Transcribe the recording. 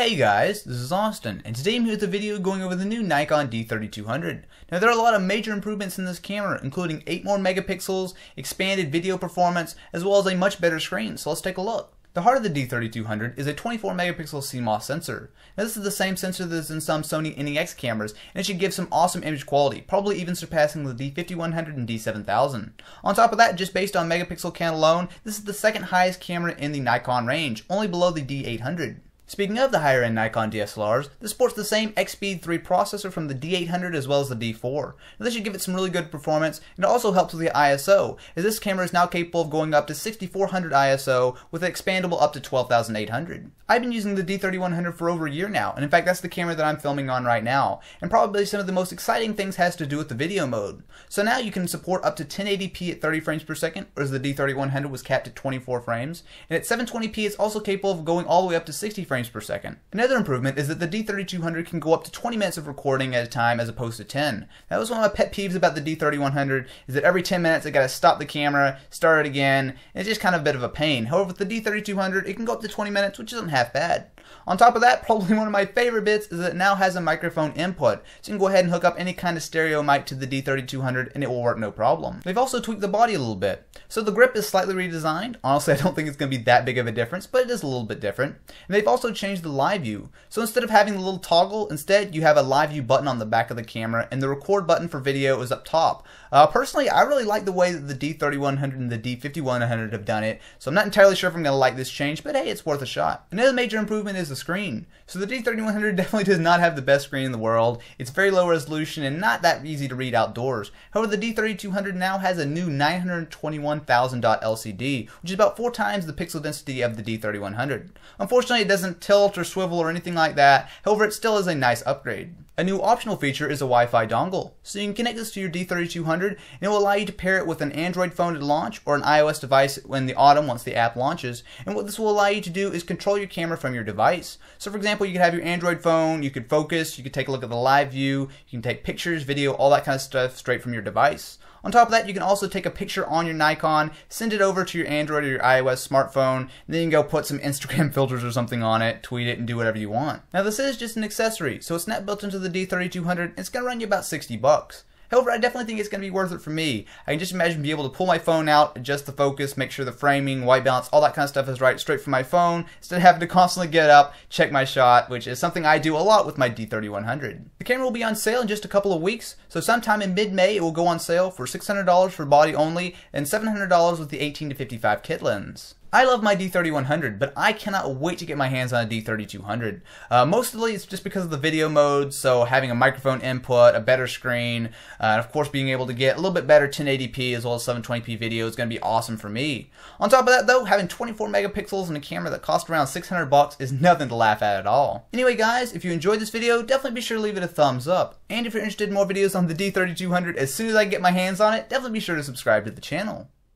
Hey guys, this is Austin, and today I'm here with a video going over the new Nikon D3200. Now there are a lot of major improvements in this camera, including 8 more megapixels, expanded video performance, as well as a much better screen, so let's take a look. The heart of the D3200 is a 24 megapixel CMOS sensor. Now this is the same sensor that is in some Sony NEX cameras, and it should give some awesome image quality, probably even surpassing the D5100 and D7000. On top of that, just based on megapixel count alone, this is the second highest camera in the Nikon range, only below the D800. Speaking of the higher end Nikon DSLRs, this sports the same EXPEED 3 processor from the D800 as well as the D4. Now this should give it some really good performance and it also helps with the ISO, as this camera is now capable of going up to 6400 ISO with an expandable up to 12800. I've been using the D3100 for over a year now, and in fact that's the camera that I'm filming on right now, and probably some of the most exciting things has to do with the video mode. So now you can support up to 1080p at 30 frames per second, whereas the D3100 was capped at 24 frames, and at 720p it's also capable of going all the way up to 60 frames frames per second. Another improvement is that the D3200 can go up to 20 minutes of recording at a time as opposed to 10. That was one of my pet peeves about the D3100 is that every 10 minutes I gotta stop the camera, start it again, and it's just kind of a bit of a pain. However, with the D3200, it can go up to 20 minutes, which isn't half bad. On top of that, probably one of my favorite bits is that it now has a microphone input, so you can go ahead and hook up any kind of stereo mic to the D3200 and it will work no problem. They've also tweaked the body a little bit. So the grip is slightly redesigned. Honestly, I don't think it's going to be that big of a difference, but it is a little bit different. And they've also changed the live view. So instead of having the little toggle, instead you have a live view button on the back of the camera and the record button for video is up top. Uh, personally, I really like the way that the D3100 and the D5100 have done it, so I'm not entirely sure if I'm going to like this change, but hey, it's worth a shot. Another major improvement is the screen. So the D3100 definitely does not have the best screen in the world. It's very low resolution and not that easy to read outdoors. However, the D3200 now has a new 921,000 dot LCD, which is about four times the pixel density of the D3100. Unfortunately, it doesn't tilt or swivel or anything like that. However, it still is a nice upgrade. A new optional feature is a Wi-Fi dongle. So you can connect this to your D3200 and it will allow you to pair it with an Android phone at launch or an iOS device in the autumn once the app launches. And what this will allow you to do is control your camera from your device. So for example, you could have your Android phone, you could focus, you could take a look at the live view, you can take pictures, video, all that kind of stuff straight from your device. On top of that, you can also take a picture on your Nikon, send it over to your Android or your iOS smartphone, and then you can go put some Instagram filters or something on it, tweet it, and do whatever you want. Now this is just an accessory, so it's not built into the D3200, it's going to run you about 60 bucks. However, I definitely think it's going to be worth it for me. I can just imagine being able to pull my phone out, adjust the focus, make sure the framing, white balance, all that kind of stuff is right straight from my phone, instead of having to constantly get up, check my shot, which is something I do a lot with my D3100. The camera will be on sale in just a couple of weeks, so sometime in mid-May it will go on sale for $600 for body only and $700 with the 18 to 55 kit lens. I love my D3100, but I cannot wait to get my hands on a D3200. Uh, mostly it's just because of the video mode, so having a microphone input, a better screen, uh, and of course being able to get a little bit better 1080p as well as 720p video is going to be awesome for me. On top of that though, having 24 megapixels in a camera that costs around 600 bucks is nothing to laugh at at all. Anyway guys, if you enjoyed this video, definitely be sure to leave it a thumbs up. And if you're interested in more videos on the D3200 as soon as I get my hands on it, definitely be sure to subscribe to the channel.